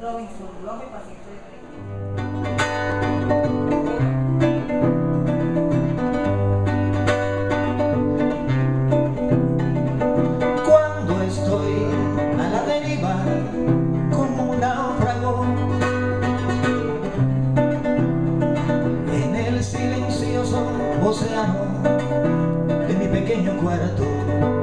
Robinson, blog y paciente de Cuando estoy a la deriva como un náufrago en el silencioso océano de mi pequeño cuarto.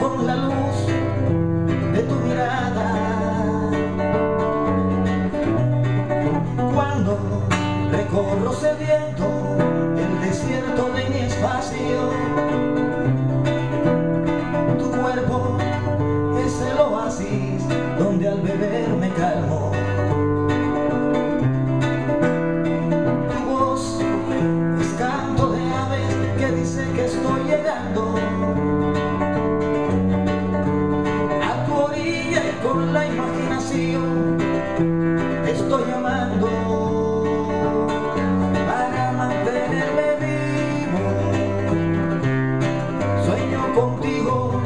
Con la luz de tu mirada. Cuando recorro sediento el desierto de mi espacio, con la imaginación estoy llamando para mantenerme vivo. Sueño contigo,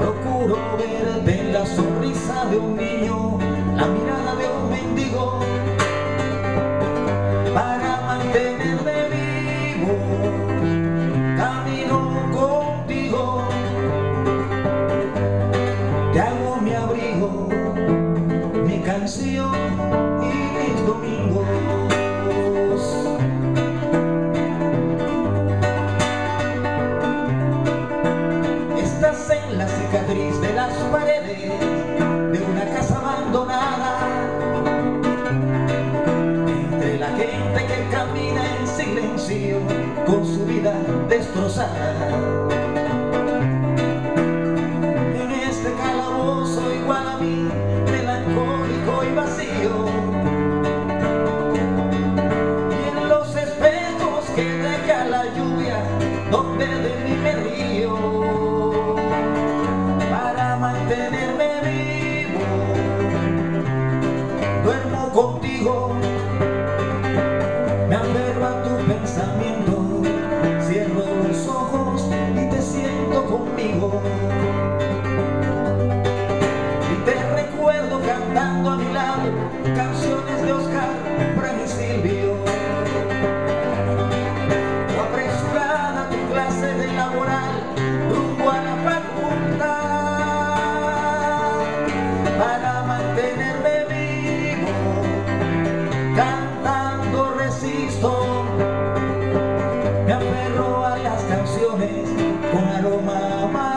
procuro verte en la sonrisa de un niño, la mirada y mis domingos. Estás en la cicatriz de las paredes de una casa abandonada. Entre la gente que camina en silencio con su vida destrozada. Donde de me río. Para mantenerme vivo, duermo contigo. Me aferro a tu pensamiento, cierro los ojos y te siento conmigo. Y te recuerdo cantando a mi lado canciones de Oscar, con aroma.